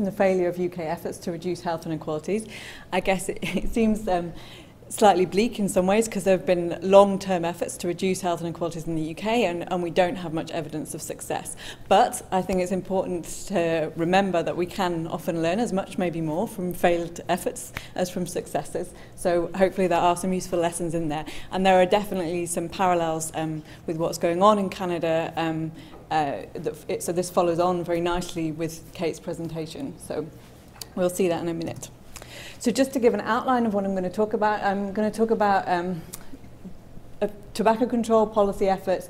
from the failure of UK efforts to reduce health inequalities. I guess it, it seems um, slightly bleak in some ways because there have been long-term efforts to reduce health inequalities in the UK and, and we don't have much evidence of success. But I think it's important to remember that we can often learn as much, maybe more, from failed efforts as from successes. So hopefully there are some useful lessons in there. And there are definitely some parallels um, with what's going on in Canada um, uh, it, so this follows on very nicely with Kate's presentation. So we'll see that in a minute. So just to give an outline of what I'm going to talk about, I'm going to talk about um, uh, tobacco control policy efforts,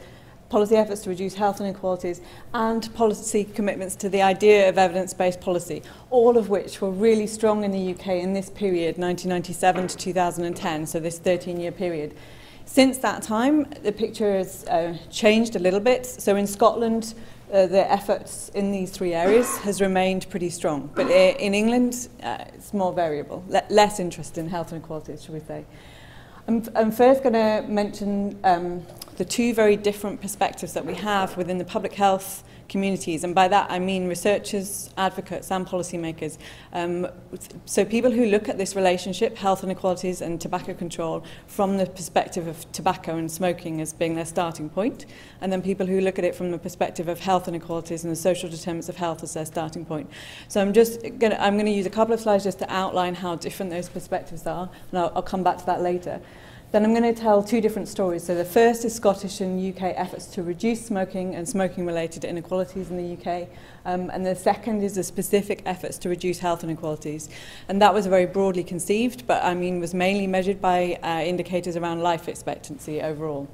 policy efforts to reduce health inequalities, and policy commitments to the idea of evidence-based policy, all of which were really strong in the UK in this period, 1997 to 2010, so this 13-year period. Since that time, the picture has uh, changed a little bit. So in Scotland, uh, the efforts in these three areas has remained pretty strong. But in England, uh, it's more variable, Le less interest in health inequalities, should we say. I'm, I'm first going to mention um, the two very different perspectives that we have within the public health communities. And by that, I mean researchers, advocates, and policymakers. Um, so people who look at this relationship, health inequalities and tobacco control, from the perspective of tobacco and smoking as being their starting point, and then people who look at it from the perspective of health inequalities and the social determinants of health as their starting point. So I'm just to, I'm going to use a couple of slides just to outline how different those perspectives are, and I'll, I'll come back to that later. Then I'm going to tell two different stories. So the first is Scottish and UK efforts to reduce smoking and smoking-related inequalities in the UK. Um, and the second is the specific efforts to reduce health inequalities. And that was very broadly conceived, but I mean was mainly measured by uh, indicators around life expectancy overall.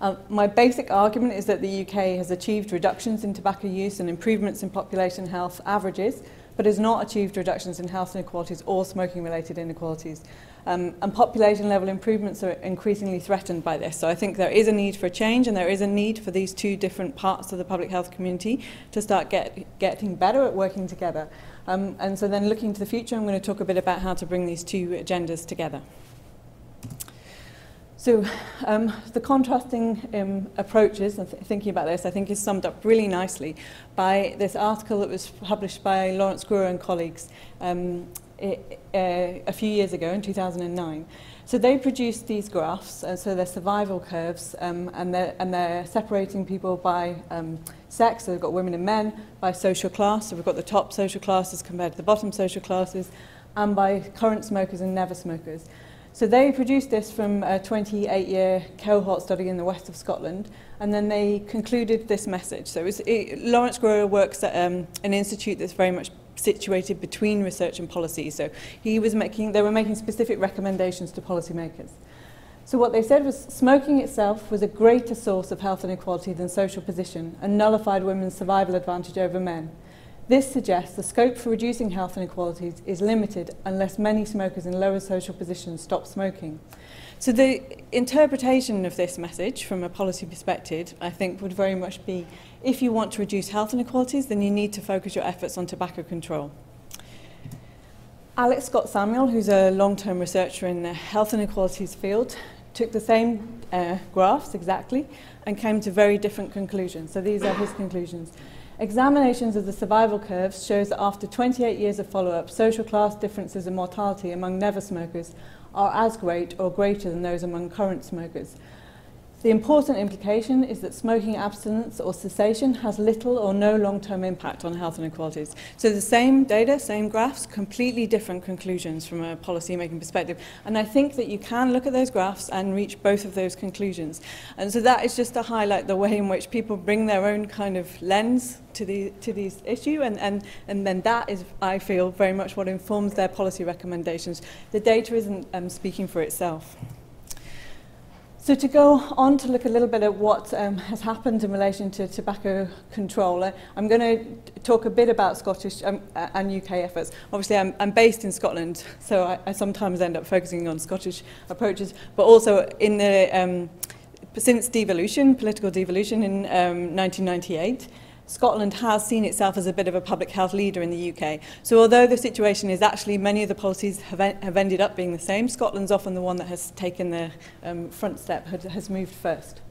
Uh, my basic argument is that the UK has achieved reductions in tobacco use and improvements in population health averages, but has not achieved reductions in health inequalities or smoking-related inequalities. Um, and population level improvements are increasingly threatened by this. So I think there is a need for change and there is a need for these two different parts of the public health community to start get, getting better at working together. Um, and so then looking to the future, I'm going to talk a bit about how to bring these two agendas together. So um, the contrasting um, approaches, and th thinking about this, I think is summed up really nicely by this article that was published by Lawrence Gruer and colleagues um, uh, a few years ago in 2009. So they produced these graphs, so they're survival curves, um, and, they're, and they're separating people by um, sex, so they've got women and men, by social class, so we've got the top social classes compared to the bottom social classes, and by current smokers and never smokers. So they produced this from a 28-year cohort study in the west of Scotland, and then they concluded this message. So it was, it, Lawrence Gruer works at um, an institute that's very much situated between research and policy. So he was making, they were making specific recommendations to policymakers. So what they said was smoking itself was a greater source of health inequality than social position and nullified women's survival advantage over men. This suggests the scope for reducing health inequalities is limited unless many smokers in lower social positions stop smoking. So the interpretation of this message from a policy perspective, I think, would very much be if you want to reduce health inequalities, then you need to focus your efforts on tobacco control. Alex Scott Samuel, who's a long-term researcher in the health inequalities field, took the same uh, graphs exactly and came to very different conclusions. So these are his conclusions. Examinations of the survival curves shows that after 28 years of follow-up, social class differences in mortality among never smokers are as great or greater than those among current smokers. The important implication is that smoking abstinence or cessation has little or no long-term impact on health inequalities. So the same data, same graphs, completely different conclusions from a policy-making perspective. And I think that you can look at those graphs and reach both of those conclusions. And so that is just to highlight the way in which people bring their own kind of lens to the to these issue and, and and then that is I feel very much what informs their policy recommendations. The data isn't um, speaking for itself. So to go on to look a little bit at what um, has happened in relation to tobacco control, uh, I'm going to talk a bit about Scottish um, and UK efforts. Obviously, I'm, I'm based in Scotland, so I, I sometimes end up focusing on Scottish approaches, but also in the um, since devolution, political devolution in um, 1998, Scotland has seen itself as a bit of a public health leader in the UK. So although the situation is actually many of the policies have, en have ended up being the same, Scotland's often the one that has taken the um, front step, has moved first.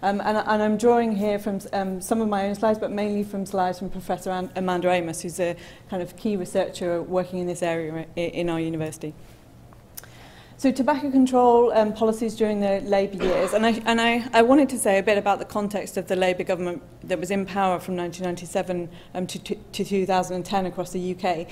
Um, and, and I'm drawing here from um, some of my own slides, but mainly from slides from Professor An Amanda Amos, who's a kind of key researcher working in this area in our university. So tobacco control um, policies during the Labour years, and, I, and I, I wanted to say a bit about the context of the Labour government that was in power from 1997 um, to, to, to 2010 across the UK.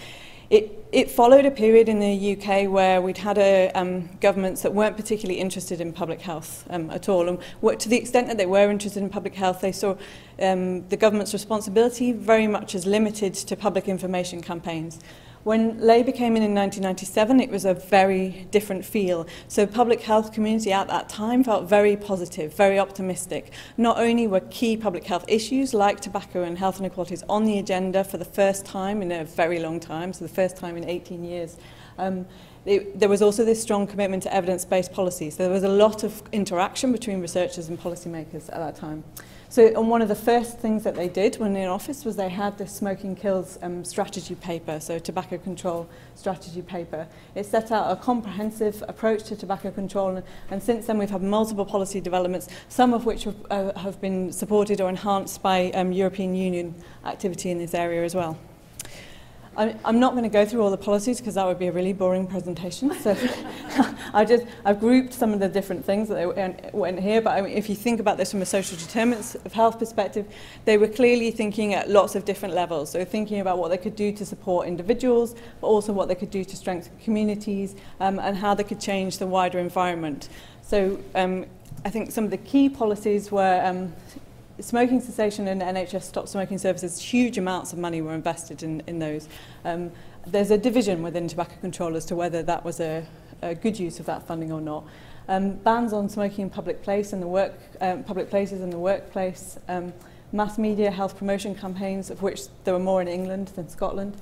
It, it followed a period in the UK where we'd had a, um, governments that weren't particularly interested in public health um, at all. And what, to the extent that they were interested in public health, they saw um, the government's responsibility very much as limited to public information campaigns. When Labour came in in 1997, it was a very different feel. So public health community at that time felt very positive, very optimistic. Not only were key public health issues like tobacco and health inequalities on the agenda for the first time in a very long time, so the first time in 18 years, um, it, there was also this strong commitment to evidence-based policies. So there was a lot of interaction between researchers and policymakers at that time. So and one of the first things that they did when in office was they had this smoking kills um, strategy paper, so tobacco control strategy paper. It set out a comprehensive approach to tobacco control and, and since then we've had multiple policy developments, some of which have, uh, have been supported or enhanced by um, European Union activity in this area as well. I'm not going to go through all the policies because that would be a really boring presentation. So I just, I've grouped some of the different things that went here. But I mean, if you think about this from a social determinants of health perspective, they were clearly thinking at lots of different levels. So thinking about what they could do to support individuals, but also what they could do to strengthen communities um, and how they could change the wider environment. So um, I think some of the key policies were um, smoking cessation and NHS stop smoking services, huge amounts of money were invested in, in those. Um, there's a division within tobacco control as to whether that was a, a good use of that funding or not. Um, bans on smoking in public place and the work, um, public places and the workplace, um, mass media health promotion campaigns, of which there were more in England than Scotland,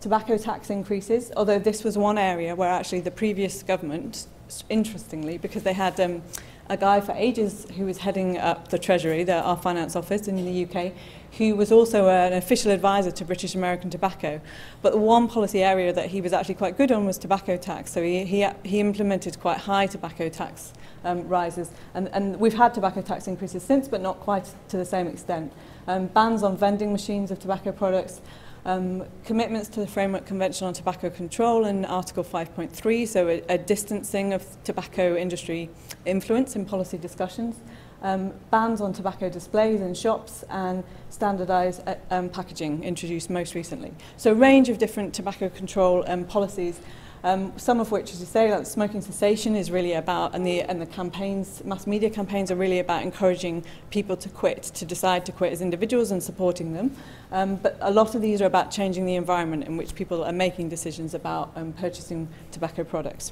tobacco tax increases, although this was one area where actually the previous government, interestingly, because they had um, a guy for ages who was heading up the Treasury, the, our finance office in the UK, who was also an official advisor to British American Tobacco. But the one policy area that he was actually quite good on was tobacco tax. So he, he, he implemented quite high tobacco tax um, rises. And, and we've had tobacco tax increases since, but not quite to the same extent. Um, bans on vending machines of tobacco products, um, commitments to the Framework Convention on Tobacco Control and Article 5.3, so a, a distancing of tobacco industry influence in policy discussions, um, bans on tobacco displays in shops and standardised uh, um, packaging introduced most recently. So a range of different tobacco control um, policies um, some of which, as you say, like smoking cessation is really about, and the, and the campaigns, mass media campaigns are really about encouraging people to quit, to decide to quit as individuals and supporting them. Um, but a lot of these are about changing the environment in which people are making decisions about um, purchasing tobacco products.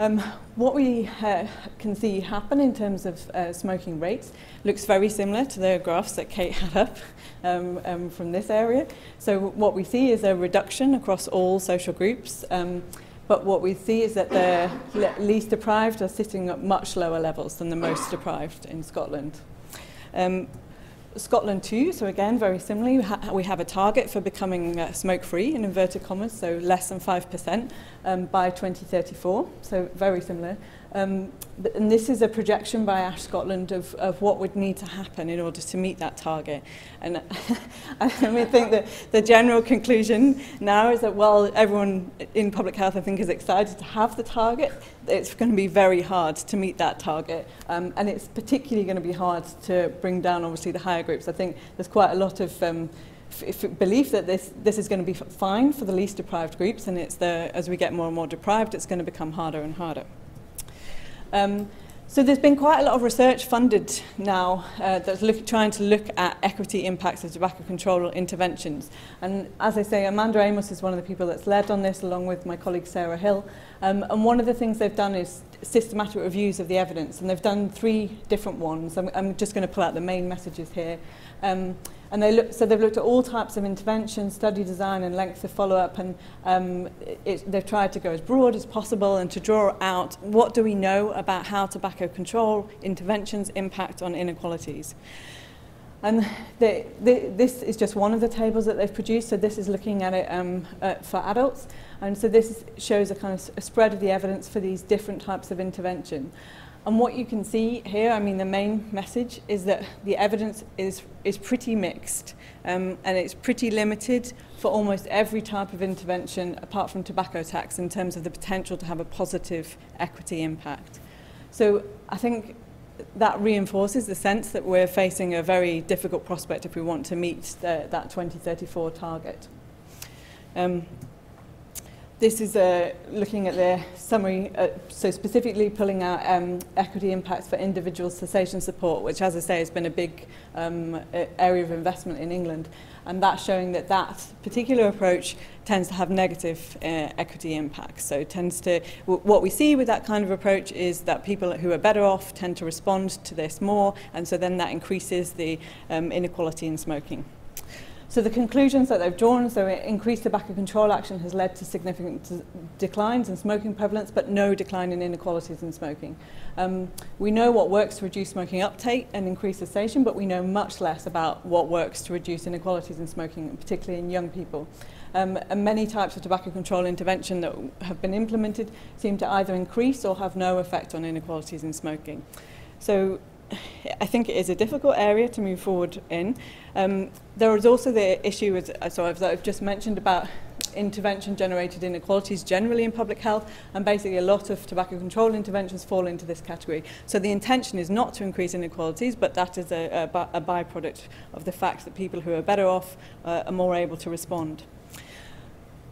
Um, what we uh, can see happen in terms of uh, smoking rates looks very similar to the graphs that Kate had up um, um, from this area. So what we see is a reduction across all social groups, um, but what we see is that the least deprived are sitting at much lower levels than the most deprived in Scotland. Scotland too, so again, very similarly, we, ha we have a target for becoming uh, smoke-free, in inverted commas, so less than 5% um, by 2034, so very similar. Um, and this is a projection by Ash Scotland of, of what would need to happen in order to meet that target. And I think that the general conclusion now is that while everyone in public health, I think, is excited to have the target, it's going to be very hard to meet that target. Um, and it's particularly going to be hard to bring down, obviously, the higher groups. I think there's quite a lot of um, belief that this, this is going to be fine for the least deprived groups, and it's the, as we get more and more deprived, it's going to become harder and harder. Um, so there's been quite a lot of research funded now uh, that's look, trying to look at equity impacts of tobacco control interventions. And as I say, Amanda Amos is one of the people that's led on this along with my colleague Sarah Hill. Um, and one of the things they've done is systematic reviews of the evidence. And they've done three different ones. I'm, I'm just going to pull out the main messages here. Um, And they look, so they've looked at all types of intervention, study design and length of follow-up and um, it, they've tried to go as broad as possible and to draw out what do we know about how tobacco control interventions impact on inequalities. And this is just one of the tables that they've produced. So this is looking at it um, uh, for adults. And so this shows a kind of a spread of the evidence for these different types of intervention. And what you can see here, I mean, the main message is that the evidence is, is pretty mixed um, and it's pretty limited for almost every type of intervention apart from tobacco tax in terms of the potential to have a positive equity impact. So I think that reinforces the sense that we're facing a very difficult prospect if we want to meet the, that 2034 target. Um, This is uh, looking at the summary, uh, so specifically pulling out um, equity impacts for individual cessation support, which, as I say, has been a big um, area of investment in England. And that's showing that that particular approach tends to have negative uh, equity impacts. So tends to, what we see with that kind of approach is that people who are better off tend to respond to this more, and so then that increases the um, inequality in smoking. So the conclusions that they've drawn, so increased tobacco control action has led to significant declines in smoking prevalence, but no decline in inequalities in smoking. Um, we know what works to reduce smoking uptake and increase cessation, but we know much less about what works to reduce inequalities in smoking, particularly in young people. Um, and many types of tobacco control intervention that have been implemented seem to either increase or have no effect on inequalities in smoking. So I think it is a difficult area to move forward in. Um, there is also the issue, as, so I've, I've just mentioned, about intervention generated inequalities generally in public health and basically a lot of tobacco control interventions fall into this category. So the intention is not to increase inequalities but that is a, a, a byproduct of the fact that people who are better off uh, are more able to respond.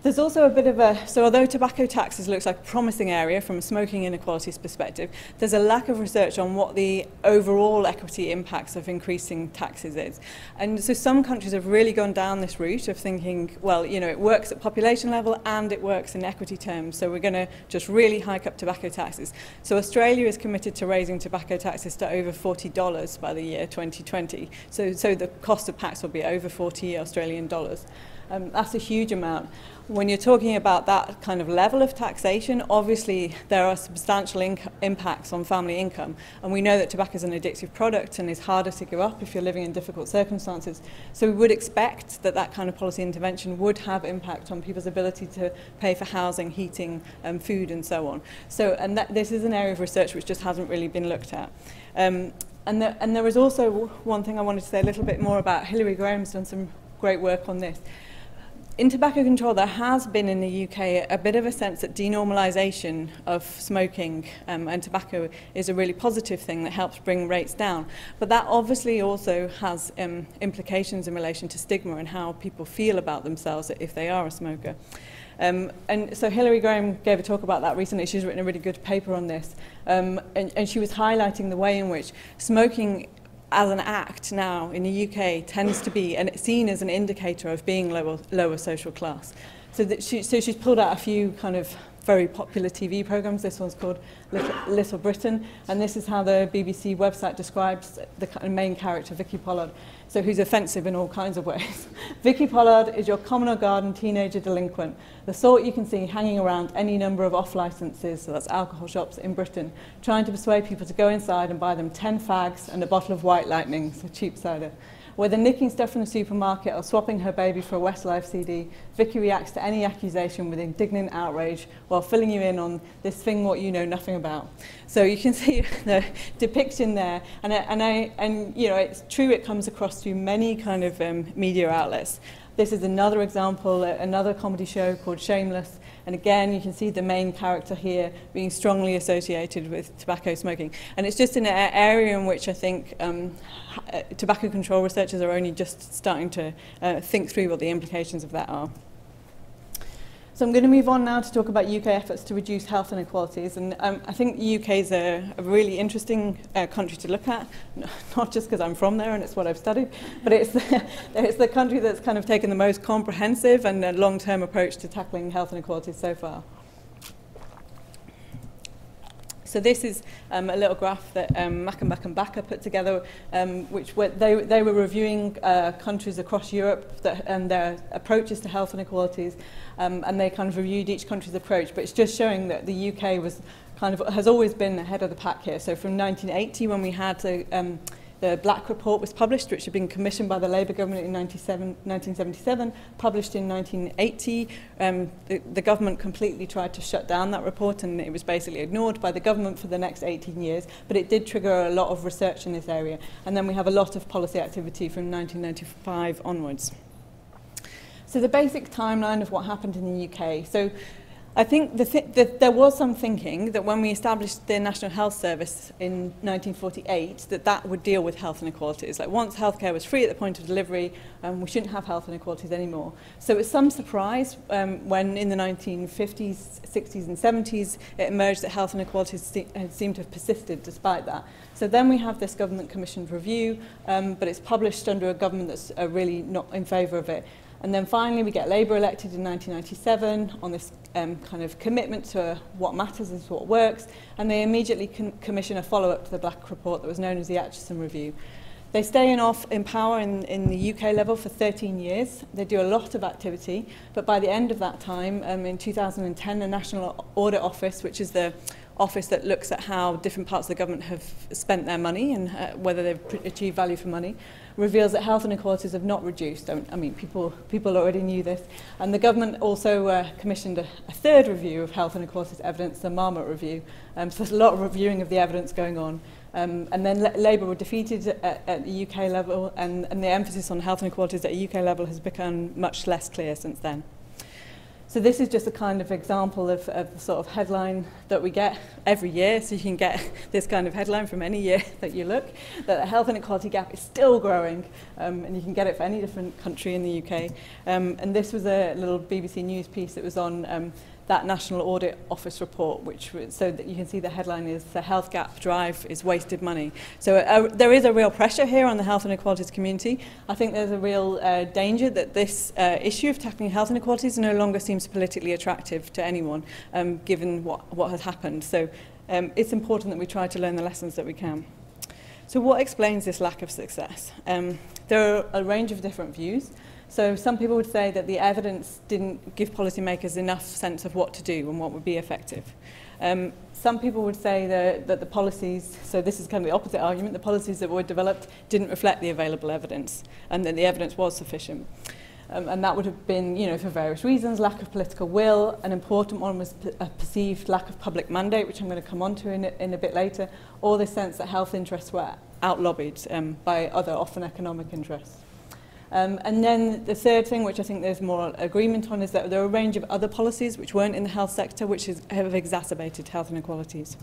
There's also a bit of a, so although tobacco taxes looks like a promising area from a smoking inequalities perspective, there's a lack of research on what the overall equity impacts of increasing taxes is. And so some countries have really gone down this route of thinking, well, you know, it works at population level and it works in equity terms, so we're going to just really hike up tobacco taxes. So Australia is committed to raising tobacco taxes to over $40 by the year 2020. So, so the cost of packs will be over 40 Australian dollars. Um, that's a huge amount. When you're talking about that kind of level of taxation, obviously there are substantial impacts on family income. And we know that tobacco is an addictive product and is harder to give up if you're living in difficult circumstances. So we would expect that that kind of policy intervention would have impact on people's ability to pay for housing, heating, um, food and so on. So, and that, this is an area of research which just hasn't really been looked at. Um, and, the, and there was also one thing I wanted to say a little bit more about. Hilary Graham's done some great work on this. In tobacco control, there has been in the UK a bit of a sense that denormalisation of smoking um, and tobacco is a really positive thing that helps bring rates down. But that obviously also has um, implications in relation to stigma and how people feel about themselves if they are a smoker. Um, and so Hilary Graham gave a talk about that recently. She's written a really good paper on this. Um, and, and she was highlighting the way in which smoking as an act now in the UK tends to be it's seen as an indicator of being lower, lower social class. So, that she, so she's pulled out a few kind of very popular TV programs. This one's called Little, Little Britain, and this is how the BBC website describes the main character, Vicky Pollard. So who's offensive in all kinds of ways. Vicky Pollard is your common or garden teenager delinquent, the sort you can see hanging around any number of off licenses, so that's alcohol shops in Britain, trying to persuade people to go inside and buy them 10 fags and a bottle of White Lightning, so cheap cider. Whether nicking stuff from the supermarket or swapping her baby for a Westlife CD, Vicky reacts to any accusation with indignant outrage while filling you in on this thing what you know nothing about. So you can see the depiction there, and, and, I, and you know, it's true it comes across through many kind of um, media outlets. This is another example, another comedy show called Shameless, And again, you can see the main character here being strongly associated with tobacco smoking. And it's just an area in which I think um, tobacco control researchers are only just starting to uh, think through what the implications of that are. So I'm going to move on now to talk about UK efforts to reduce health inequalities. And um, I think the UK is a, a really interesting uh, country to look at, not just because I'm from there and it's what I've studied, but it's the, it's the country that's kind of taken the most comprehensive and long-term approach to tackling health inequalities so far. So this is um, a little graph that um, Mackenbach and Bakker put together, um, which were, they, they were reviewing uh, countries across Europe that, and their approaches to health inequalities, um, and they kind of reviewed each country's approach. But it's just showing that the UK was kind of has always been ahead of the pack here. So from 1980, when we had to um, The Black Report was published, which had been commissioned by the Labour government in 1977, published in 1980. Um, the, the government completely tried to shut down that report and it was basically ignored by the government for the next 18 years, but it did trigger a lot of research in this area. And then we have a lot of policy activity from 1995 onwards. So the basic timeline of what happened in the UK. So I think the th that there was some thinking that when we established the National Health Service in 1948, that that would deal with health inequalities. Like once healthcare was free at the point of delivery, um, we shouldn't have health inequalities anymore. So it was some surprise um, when in the 1950s, 60s and 70s, it emerged that health inequalities se seemed to have persisted despite that. So then we have this government commissioned review, um, but it's published under a government that's uh, really not in favour of it. And then finally we get Labour elected in 1997 on this um, kind of commitment to what matters is what works, and they immediately con commission a follow-up to the Black Report that was known as the Acheson Review. They stay in, off, in power in, in the UK level for 13 years. They do a lot of activity, but by the end of that time, um, in 2010, the National Audit Office, which is the office that looks at how different parts of the government have spent their money and uh, whether they've achieved value for money, reveals that health inequalities have not reduced. I mean, people, people already knew this. And the government also uh, commissioned a, a third review of health inequalities evidence, the Marmot Review. Um, so there's a lot of reviewing of the evidence going on. Um, and then Labour were defeated at, at the UK level, and, and the emphasis on health inequalities at a UK level has become much less clear since then. So this is just a kind of example of, of the sort of headline that we get every year. So you can get this kind of headline from any year that you look, that the health inequality gap is still growing. Um, and you can get it for any different country in the UK. Um, and this was a little BBC News piece that was on um, that National Audit Office report, which so that you can see the headline is the health gap drive is wasted money. So uh, there is a real pressure here on the health inequalities community. I think there's a real uh, danger that this uh, issue of tackling health inequalities no longer seems politically attractive to anyone, um, given what, what has happened. So um, it's important that we try to learn the lessons that we can. So what explains this lack of success? Um, there are a range of different views. So some people would say that the evidence didn't give policymakers enough sense of what to do and what would be effective. Um, some people would say that, that the policies, so this is kind of the opposite argument, the policies that were developed didn't reflect the available evidence and that the evidence was sufficient. Um, and that would have been, you know, for various reasons, lack of political will. An important one was a perceived lack of public mandate, which I'm going to come on to in, in a bit later, or the sense that health interests were out-lobbied um, by other, often economic interests. Um, and then the third thing, which I think there's more agreement on, is that there are a range of other policies which weren't in the health sector, which is, have exacerbated health inequalities.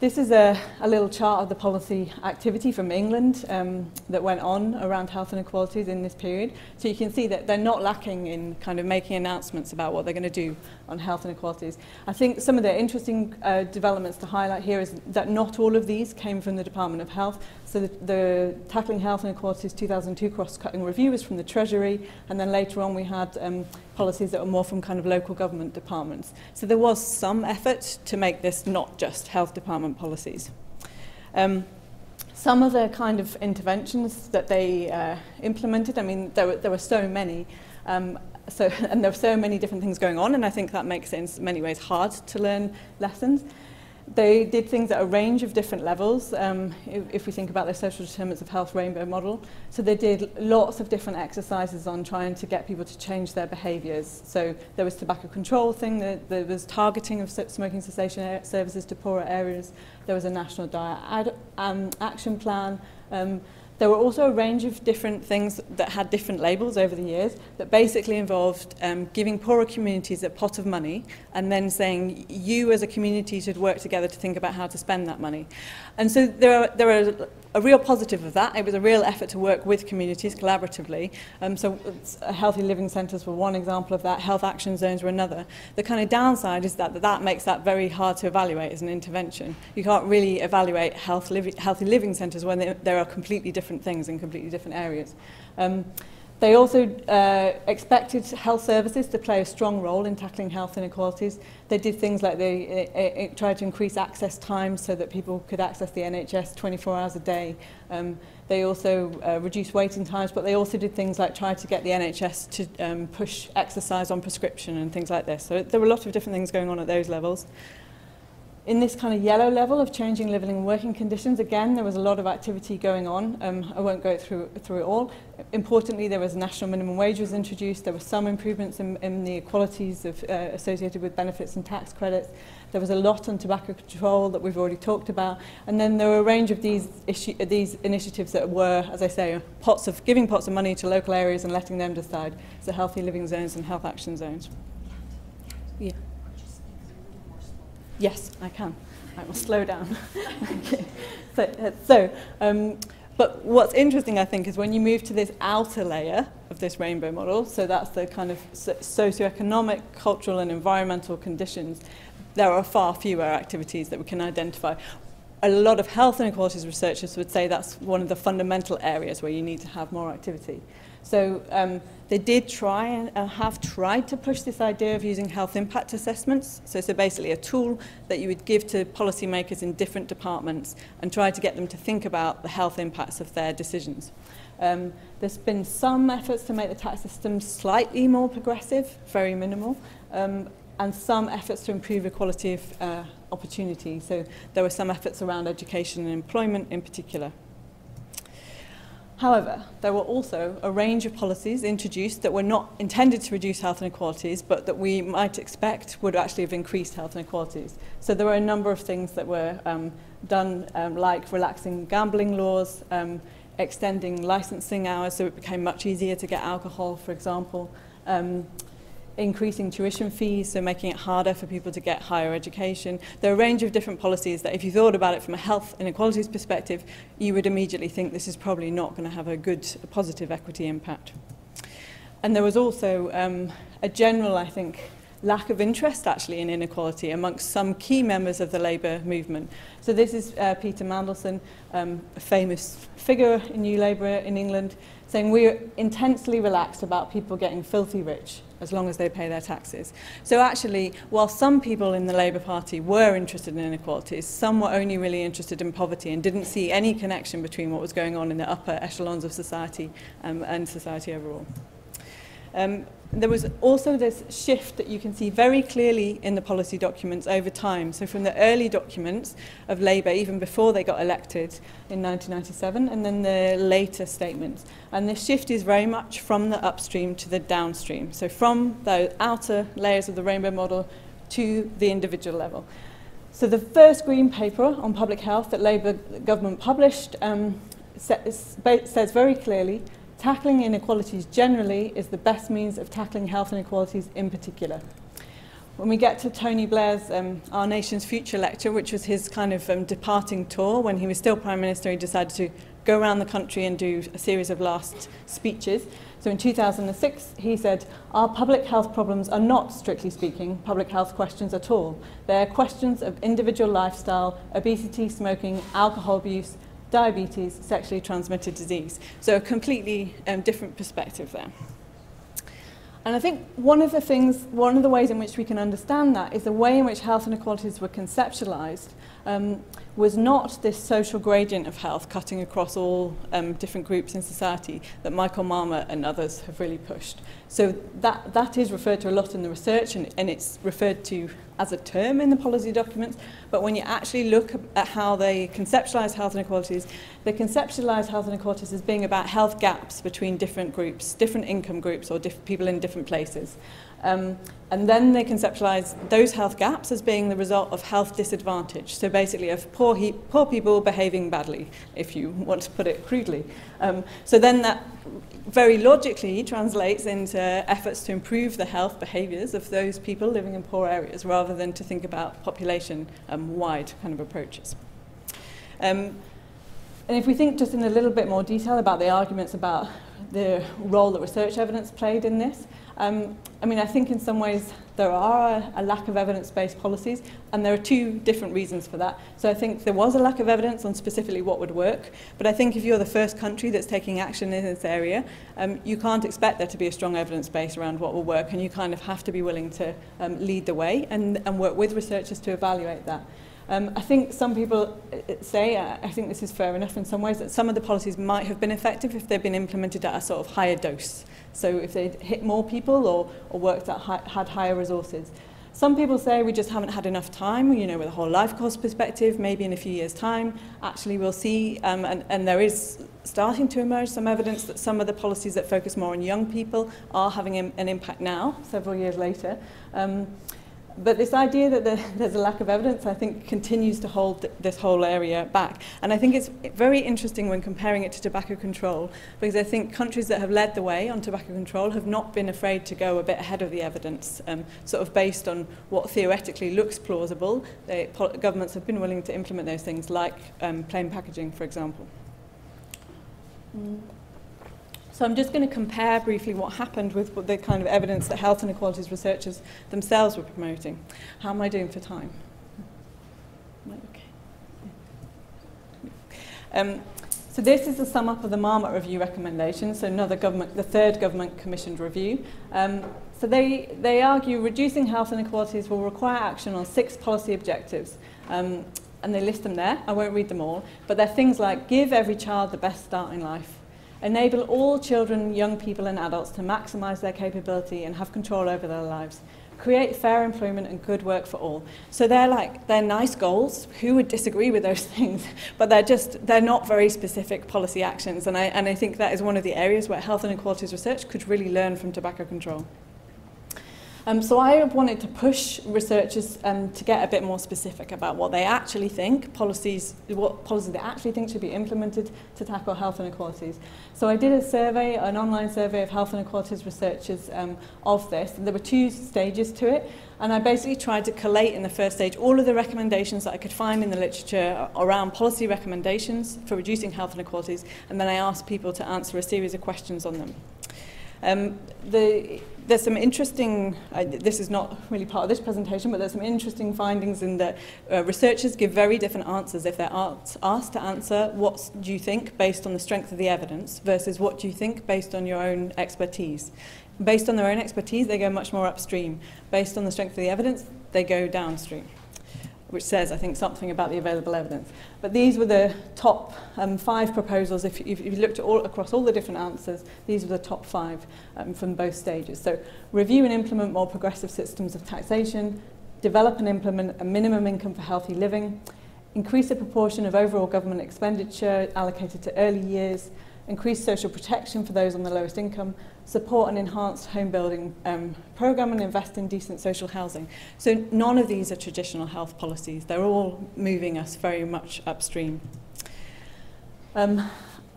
This is a, a little chart of the policy activity from England um, that went on around health inequalities in this period. So you can see that they're not lacking in kind of making announcements about what they're going to do on health inequalities. I think some of the interesting uh, developments to highlight here is that not all of these came from the Department of Health. So the, the Tackling Health Inequalities 2002 cross-cutting review was from the Treasury, and then later on we had um, policies that were more from kind of local government departments. So there was some effort to make this not just health department policies. Um, some of the kind of interventions that they uh, implemented, I mean, there were, there were so many, um, so, and there were so many different things going on, and I think that makes it in many ways hard to learn lessons. They did things at a range of different levels, um, if, if we think about the social determinants of health rainbow model. So they did lots of different exercises on trying to get people to change their behaviours. So there was tobacco control thing, there, there was targeting of smoking cessation services to poorer areas, there was a national diet ad, um, action plan, um, There were also a range of different things that had different labels over the years that basically involved um, giving poorer communities a pot of money and then saying you as a community should work together to think about how to spend that money. And so there are, there are a real positive of that. It was a real effort to work with communities collaboratively. Um, so uh, healthy living centres were one example of that, health action zones were another. The kind of downside is that that makes that very hard to evaluate as an intervention. You can't really evaluate health healthy living centres when they, there are completely different things in completely different areas. Um, They also uh, expected health services to play a strong role in tackling health inequalities. They did things like they uh, uh, tried to increase access times so that people could access the NHS 24 hours a day. Um, they also uh, reduced waiting times, but they also did things like try to get the NHS to um, push exercise on prescription and things like this. So there were a lot of different things going on at those levels. In this kind of yellow level of changing living and working conditions, again, there was a lot of activity going on. Um, I won't go through, through it all. Importantly, there was national minimum wage was introduced. There were some improvements in, in the equalities of, uh, associated with benefits and tax credits. There was a lot on tobacco control that we've already talked about. And then there were a range of these, issue, these initiatives that were, as I say, pots of, giving pots of money to local areas and letting them decide. So healthy living zones and health action zones. Yes, I can. I will slow down. okay. So, uh, so um, but what's interesting, I think, is when you move to this outer layer of this rainbow model, so that's the kind of socioeconomic, cultural and environmental conditions, there are far fewer activities that we can identify. A lot of health inequalities researchers would say that's one of the fundamental areas where you need to have more activity. So um, they did try and uh, have tried to push this idea of using health impact assessments. So, so basically a tool that you would give to policymakers in different departments and try to get them to think about the health impacts of their decisions. Um, there's been some efforts to make the tax system slightly more progressive, very minimal, um, and some efforts to improve equality of uh, opportunity. So there were some efforts around education and employment in particular. However, there were also a range of policies introduced that were not intended to reduce health inequalities, but that we might expect would actually have increased health inequalities. So there were a number of things that were um, done, um, like relaxing gambling laws, um, extending licensing hours so it became much easier to get alcohol, for example, um, increasing tuition fees, so making it harder for people to get higher education. There are a range of different policies that if you thought about it from a health inequalities perspective, you would immediately think this is probably not going to have a good, a positive equity impact. And there was also um, a general, I think, lack of interest actually in inequality amongst some key members of the Labour movement. So this is uh, Peter Mandelson, um, a famous figure in New Labour in England, saying we're intensely relaxed about people getting filthy rich as long as they pay their taxes. So actually, while some people in the Labour Party were interested in inequalities, some were only really interested in poverty and didn't see any connection between what was going on in the upper echelons of society um, and society overall. Um, there was also this shift that you can see very clearly in the policy documents over time. So from the early documents of Labour, even before they got elected in 1997, and then the later statements. And this shift is very much from the upstream to the downstream. So from the outer layers of the rainbow model to the individual level. So the first green paper on public health that Labour government published um, says very clearly Tackling inequalities generally is the best means of tackling health inequalities in particular. When we get to Tony Blair's um, Our Nation's Future lecture, which was his kind of um, departing tour when he was still Prime Minister, he decided to go around the country and do a series of last speeches. So in 2006, he said, our public health problems are not, strictly speaking, public health questions at all. They're questions of individual lifestyle, obesity, smoking, alcohol abuse, diabetes, sexually transmitted disease. So a completely um, different perspective there. And I think one of the things, one of the ways in which we can understand that is the way in which health inequalities were conceptualized um, was not this social gradient of health cutting across all um, different groups in society that Michael Marmot and others have really pushed. So that, that is referred to a lot in the research and, and it's referred to as a term in the policy documents, but when you actually look at how they conceptualize health inequalities, they conceptualize health inequalities as being about health gaps between different groups, different income groups or diff people in different places. Um, and then they conceptualize those health gaps as being the result of health disadvantage. So basically of poor, he poor people behaving badly, if you want to put it crudely. Um, so then that very logically translates into efforts to improve the health behaviors of those people living in poor areas rather than to think about population-wide um, kind of approaches. Um, and if we think just in a little bit more detail about the arguments about the role that research evidence played in this, Um, I mean, I think in some ways there are a, a lack of evidence-based policies, and there are two different reasons for that. So I think there was a lack of evidence on specifically what would work, but I think if you're the first country that's taking action in this area, um, you can't expect there to be a strong evidence base around what will work, and you kind of have to be willing to um, lead the way and, and work with researchers to evaluate that. Um, I think some people uh, say, uh, I think this is fair enough in some ways, that some of the policies might have been effective if they'd been implemented at a sort of higher dose. So if they'd hit more people or, or worked at high, had higher resources. Some people say we just haven't had enough time, you know, with a whole life course perspective, maybe in a few years' time, actually we'll see, um, and, and there is starting to emerge some evidence that some of the policies that focus more on young people are having an impact now, several years later. Um, but this idea that the, there's a lack of evidence, I think, continues to hold th this whole area back. And I think it's very interesting when comparing it to tobacco control, because I think countries that have led the way on tobacco control have not been afraid to go a bit ahead of the evidence, um, sort of based on what theoretically looks plausible. They, governments have been willing to implement those things, like um, plain packaging, for example. Mm. So I'm just going to compare briefly what happened with the kind of evidence that health inequalities researchers themselves were promoting. How am I doing for time? Um, so this is the sum up of the Marmot Review recommendations, so another government, the third government commissioned review. Um, so they, they argue reducing health inequalities will require action on six policy objectives. Um, and they list them there. I won't read them all. But they're things like give every child the best start in life, enable all children, young people and adults to maximise their capability and have control over their lives, create fair employment and good work for all. So they're like, they're nice goals. Who would disagree with those things? But they're just, they're not very specific policy actions. And I, and I think that is one of the areas where health inequalities research could really learn from tobacco control. Um, so I wanted to push researchers um, to get a bit more specific about what they actually think, policies, what policies they actually think should be implemented to tackle health inequalities. So I did a survey, an online survey of health inequalities researchers um, of this. And there were two stages to it. And I basically tried to collate in the first stage all of the recommendations that I could find in the literature around policy recommendations for reducing health inequalities. And then I asked people to answer a series of questions on them. Um, the, there's some interesting, this is not really part of this presentation, but there's some interesting findings in that uh, researchers give very different answers if they're asked to answer what do you think based on the strength of the evidence versus what do you think based on your own expertise. Based on their own expertise, they go much more upstream. Based on the strength of the evidence, they go downstream which says, I think, something about the available evidence. But these were the top um, five proposals. If, if, if you looked at all, across all the different answers, these were the top five um, from both stages. So review and implement more progressive systems of taxation, develop and implement a minimum income for healthy living, increase the proportion of overall government expenditure allocated to early years, increase social protection for those on the lowest income, support an enhanced home building um, program and invest in decent social housing. So none of these are traditional health policies. They're all moving us very much upstream. Um,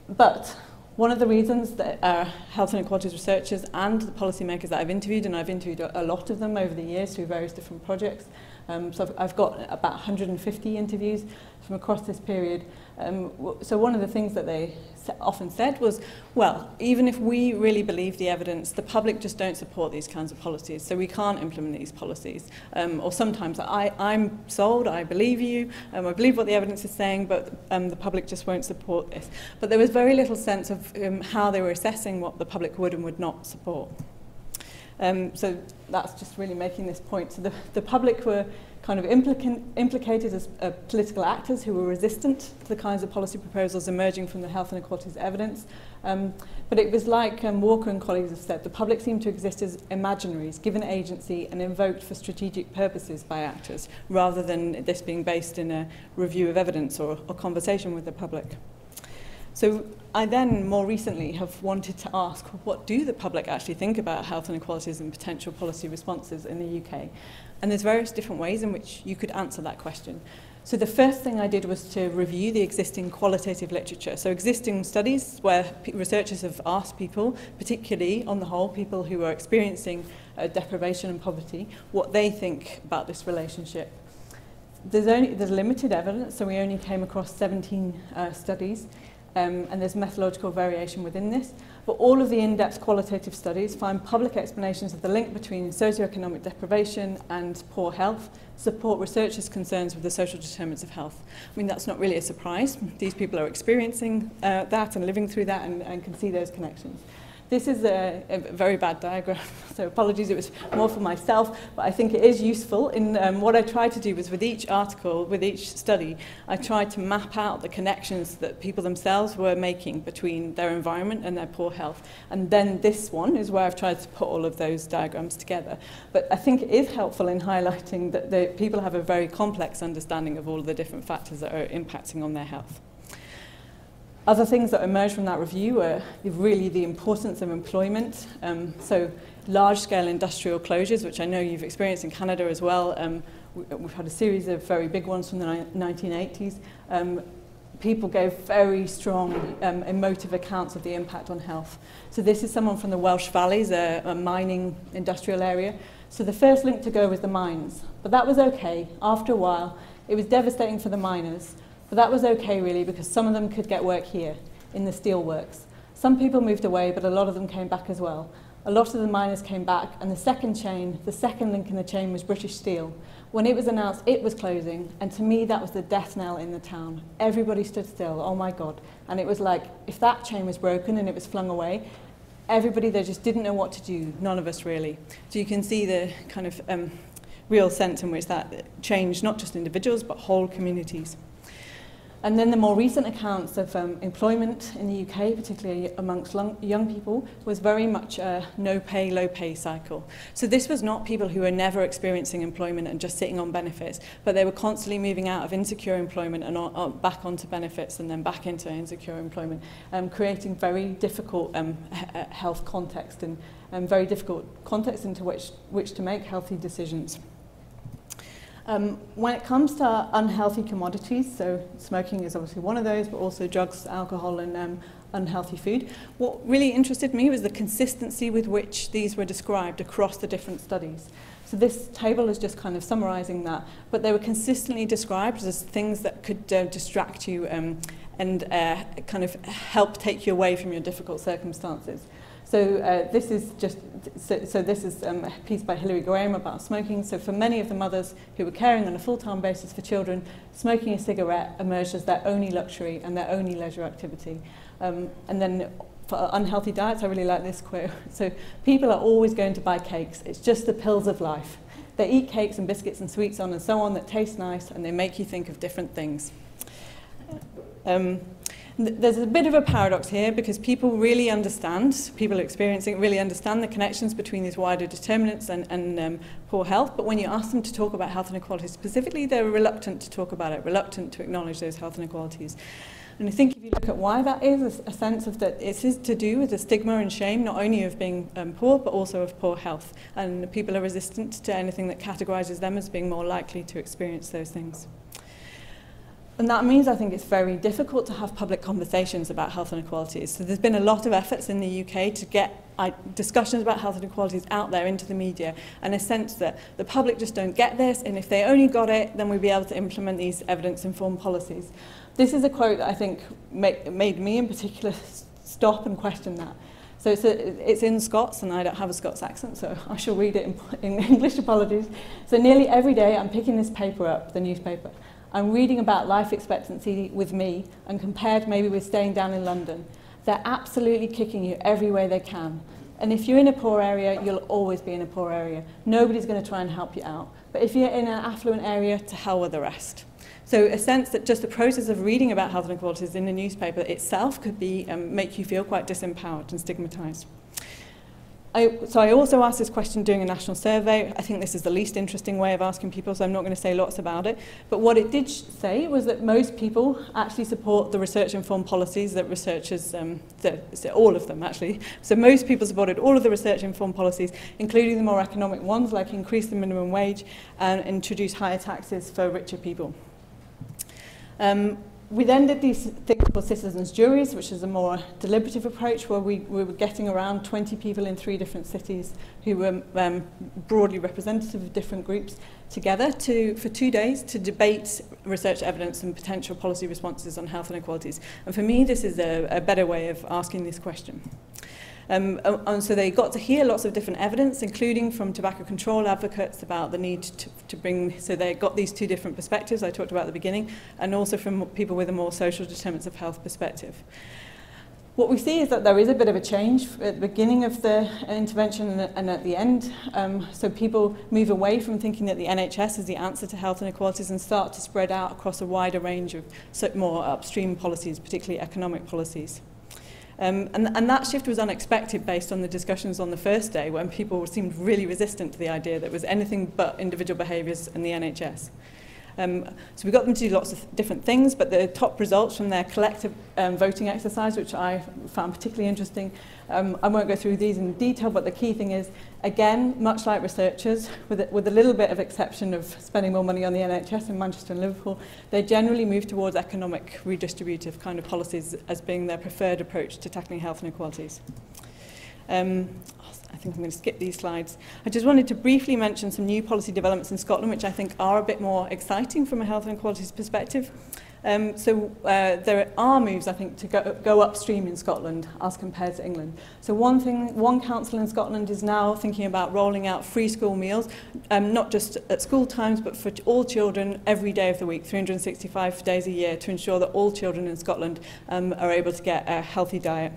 but one of the reasons that uh, health inequalities researchers and the policymakers that I've interviewed, and I've interviewed a lot of them over the years through various different projects, um, so I've, I've got about 150 interviews from across this period. Um, so one of the things that they often said was, well, even if we really believe the evidence, the public just don't support these kinds of policies, so we can't implement these policies. Um, or sometimes I, I'm sold, I believe you, um, I believe what the evidence is saying, but um, the public just won't support this. But there was very little sense of um, how they were assessing what the public would and would not support. Um, so that's just really making this point. So the, the public were kind of implica implicated as uh, political actors who were resistant to the kinds of policy proposals emerging from the health inequalities evidence. Um, but it was like um, Walker and colleagues have said, the public seemed to exist as imaginaries, given agency and invoked for strategic purposes by actors, rather than this being based in a review of evidence or, or conversation with the public. So I then, more recently, have wanted to ask, what do the public actually think about health inequalities and potential policy responses in the UK? And there's various different ways in which you could answer that question. So the first thing I did was to review the existing qualitative literature. So existing studies where researchers have asked people, particularly on the whole, people who are experiencing uh, deprivation and poverty, what they think about this relationship. There's, only, there's limited evidence, so we only came across 17 uh, studies um, and there's methodological variation within this. But all of the in-depth qualitative studies find public explanations of the link between socioeconomic deprivation and poor health, support researchers' concerns with the social determinants of health. I mean, that's not really a surprise. These people are experiencing uh, that and living through that and, and can see those connections. This is a, a very bad diagram, so apologies, it was more for myself, but I think it is useful. In um, What I tried to do was with each article, with each study, I tried to map out the connections that people themselves were making between their environment and their poor health. And then this one is where I've tried to put all of those diagrams together. But I think it is helpful in highlighting that the people have a very complex understanding of all the different factors that are impacting on their health. Other things that emerged from that review are really the importance of employment. Um, so large-scale industrial closures, which I know you've experienced in Canada as well. Um, we've had a series of very big ones from the 1980s. Um, people gave very strong um, emotive accounts of the impact on health. So this is someone from the Welsh Valleys, a, a mining industrial area. So the first link to go was the mines, but that was okay. After a while, it was devastating for the miners, but that was okay really because some of them could get work here in the steelworks. Some people moved away, but a lot of them came back as well. A lot of the miners came back, and the second chain, the second link in the chain was British Steel. When it was announced it was closing, and to me that was the death knell in the town. Everybody stood still, oh my God. And it was like, if that chain was broken and it was flung away, everybody there just didn't know what to do, none of us really. So you can see the kind of um, real sense in which that changed not just individuals, but whole communities. And then the more recent accounts of um, employment in the UK, particularly amongst young people, was very much a no pay, low pay cycle. So this was not people who were never experiencing employment and just sitting on benefits, but they were constantly moving out of insecure employment and on, on, back onto benefits and then back into insecure employment, um, creating very difficult um, health context and um, very difficult context into which, which to make healthy decisions. Um, when it comes to unhealthy commodities, so smoking is obviously one of those, but also drugs, alcohol, and um, unhealthy food, what really interested me was the consistency with which these were described across the different studies. So this table is just kind of summarizing that, but they were consistently described as things that could uh, distract you um, and uh, kind of help take you away from your difficult circumstances. So uh, this is just so, so this is um, a piece by Hilary Graham about smoking. So for many of the mothers who were caring on a full-time basis for children, smoking a cigarette emerged as their only luxury and their only leisure activity. Um, and then for unhealthy diets, I really like this quote. So people are always going to buy cakes. It's just the pills of life. They eat cakes and biscuits and sweets on and so on that taste nice and they make you think of different things. Um, there's a bit of a paradox here because people really understand, people experiencing really understand the connections between these wider determinants and, and um, poor health, but when you ask them to talk about health inequality specifically, they're reluctant to talk about it, reluctant to acknowledge those health inequalities. And I think if you look at why that is, a, a sense of that it is to do with the stigma and shame, not only of being um, poor, but also of poor health. And people are resistant to anything that categorizes them as being more likely to experience those things. And that means I think it's very difficult to have public conversations about health inequalities. So there's been a lot of efforts in the UK to get discussions about health inequalities out there into the media and a sense that the public just don't get this and if they only got it then we'd be able to implement these evidence-informed policies. This is a quote that I think made me in particular stop and question that. So it's, a, it's in Scots, and I don't have a Scots accent, so I shall read it in, in English, apologies. So nearly every day I'm picking this paper up, the newspaper, I'm reading about life expectancy with me and compared maybe with staying down in London. They're absolutely kicking you every way they can. And if you're in a poor area, you'll always be in a poor area. Nobody's going to try and help you out. But if you're in an affluent area, to hell with the rest. So a sense that just the process of reading about health inequalities in the newspaper itself could be um, make you feel quite disempowered and stigmatized. I, so I also asked this question doing a national survey. I think this is the least interesting way of asking people, so I'm not going to say lots about it. But what it did say was that most people actually support the research-informed policies that researchers, um, that, so all of them actually. So most people supported all of the research-informed policies, including the more economic ones like increase the minimum wage and introduce higher taxes for richer people. Um, we then did these things called citizens' juries, which is a more deliberative approach where we, we were getting around 20 people in three different cities who were um, broadly representative of different groups together to, for two days to debate research evidence and potential policy responses on health inequalities. And for me, this is a, a better way of asking this question. Um, and so they got to hear lots of different evidence, including from tobacco control advocates about the need to, to bring, so they got these two different perspectives I talked about at the beginning, and also from people with a more social determinants of health perspective. What we see is that there is a bit of a change at the beginning of the intervention and at the end. Um, so people move away from thinking that the NHS is the answer to health inequalities and start to spread out across a wider range of more upstream policies, particularly economic policies. Um, and, and that shift was unexpected based on the discussions on the first day when people seemed really resistant to the idea that it was anything but individual behaviours in the NHS. Um, so we got them to do lots of different things, but the top results from their collective um, voting exercise, which I found particularly interesting, um, I won't go through these in detail, but the key thing is, again, much like researchers, with a, with a little bit of exception of spending more money on the NHS in Manchester and Liverpool, they generally move towards economic redistributive kind of policies as being their preferred approach to tackling health inequalities. Um, think I'm going to skip these slides. I just wanted to briefly mention some new policy developments in Scotland, which I think are a bit more exciting from a health inequalities perspective. Um, so uh, there are moves, I think, to go, go upstream in Scotland as compared to England. So one thing, one council in Scotland is now thinking about rolling out free school meals, um, not just at school times, but for all children every day of the week, 365 days a year, to ensure that all children in Scotland um, are able to get a healthy diet.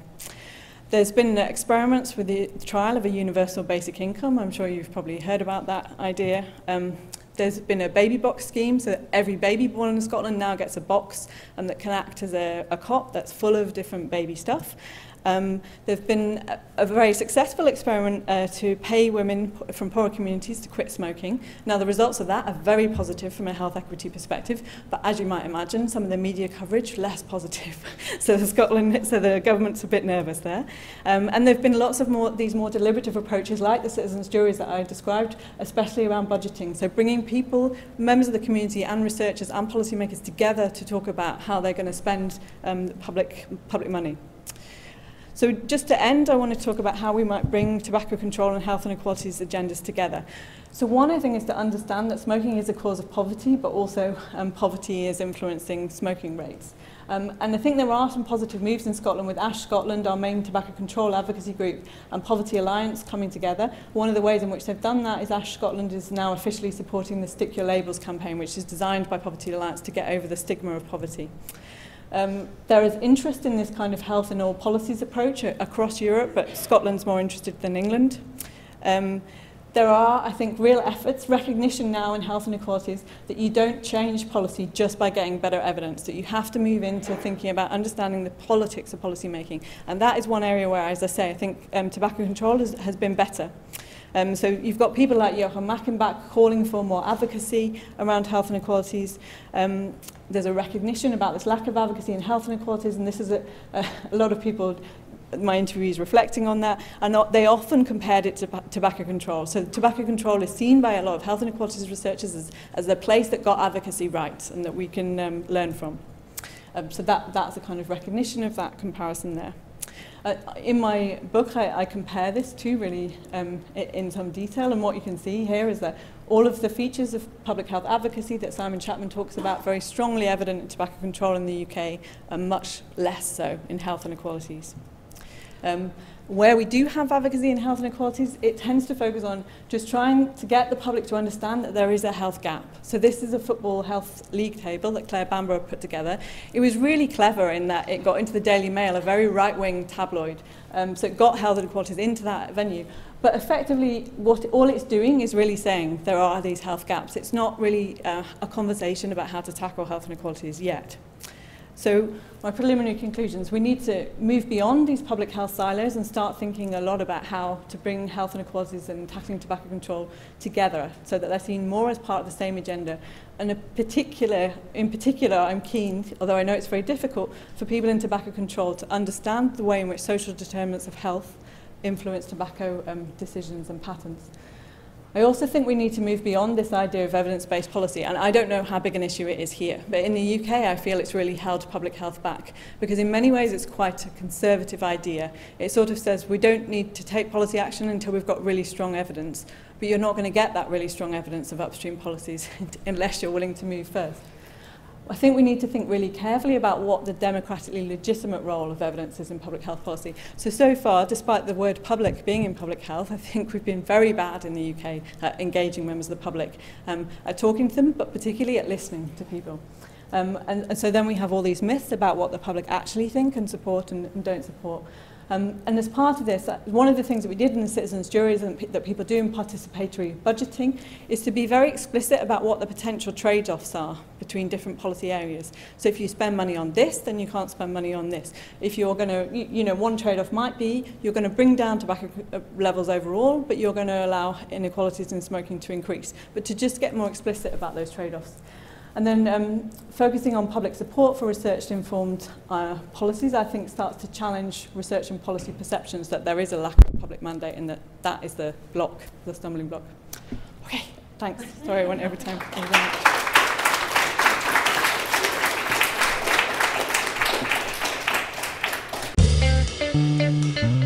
There's been experiments with the trial of a universal basic income. I'm sure you've probably heard about that idea. Um, there's been a baby box scheme, so every baby born in Scotland now gets a box and that can act as a, a that's full of different baby stuff. Um, there have been a, a very successful experiment uh, to pay women from poorer communities to quit smoking. Now, the results of that are very positive from a health equity perspective, but as you might imagine, some of the media coverage less positive. so the Scotland, so the government's a bit nervous there. Um, and there have been lots of more these more deliberative approaches, like the citizens' juries that I described, especially around budgeting. So bringing people, members of the community, and researchers and policymakers together to talk about how they're going to spend um, public public money. So just to end, I want to talk about how we might bring tobacco control and health inequalities agendas together. So one, I think, is to understand that smoking is a cause of poverty, but also um, poverty is influencing smoking rates. Um, and I think there are some positive moves in Scotland with ASH Scotland, our main tobacco control advocacy group, and Poverty Alliance coming together. One of the ways in which they've done that is ASH Scotland is now officially supporting the Stick Your Labels campaign, which is designed by Poverty Alliance to get over the stigma of poverty. Um, there is interest in this kind of health in all policies approach across Europe, but Scotland's more interested than England. Um, there are, I think, real efforts, recognition now in health inequalities that you don't change policy just by getting better evidence, that you have to move into thinking about understanding the politics of policy making. And that is one area where, as I say, I think um, tobacco control has, has been better. Um, so you've got people like Johan Mackenbach calling for more advocacy around health inequalities. Um, there's a recognition about this lack of advocacy in health inequalities, and this is a, a, a lot of people my interviews reflecting on that, and they often compared it to tobacco control. So tobacco control is seen by a lot of health inequalities researchers as, as the place that got advocacy right and that we can um, learn from. Um, so that, that's a kind of recognition of that comparison there. Uh, in my book, I, I compare this to really um, in some detail, and what you can see here is that all of the features of public health advocacy that Simon Chapman talks about, very strongly evident in tobacco control in the UK, are much less so in health inequalities. Um, Where we do have advocacy in health inequalities, it tends to focus on just trying to get the public to understand that there is a health gap. So this is a football health league table that Claire Bamborough put together. It was really clever in that it got into the Daily Mail, a very right-wing tabloid. Um, so it got health inequalities into that venue. But effectively, what all it's doing is really saying there are these health gaps. It's not really uh, a conversation about how to tackle health inequalities yet. So my preliminary conclusions, we need to move beyond these public health silos and start thinking a lot about how to bring health inequalities and tackling tobacco control together so that they're seen more as part of the same agenda. And a particular, in particular, I'm keen, although I know it's very difficult, for people in tobacco control to understand the way in which social determinants of health influence tobacco um, decisions and patterns. I also think we need to move beyond this idea of evidence-based policy, and I don't know how big an issue it is here, but in the UK I feel it's really held public health back, because in many ways it's quite a conservative idea. It sort of says we don't need to take policy action until we've got really strong evidence, but you're not going to get that really strong evidence of upstream policies unless you're willing to move first. I think we need to think really carefully about what the democratically legitimate role of evidence is in public health policy. So, so far, despite the word public being in public health, I think we've been very bad in the UK at engaging members of the public, um, at talking to them, but particularly at listening to people. Um, and, and so then we have all these myths about what the public actually think and support and, and don't support. Um, and as part of this, uh, one of the things that we did in the citizens' juries and that people do in participatory budgeting is to be very explicit about what the potential trade-offs are between different policy areas. So if you spend money on this, then you can't spend money on this. If you're going to, you, you know, one trade-off might be you're going to bring down tobacco uh, levels overall, but you're going to allow inequalities in smoking to increase. But to just get more explicit about those trade-offs. And then um, focusing on public support for research-informed uh, policies, I think starts to challenge research and policy perceptions that there is a lack of public mandate and that that is the block, the stumbling block. Okay, thanks. Sorry, I went over time. Thank you very much.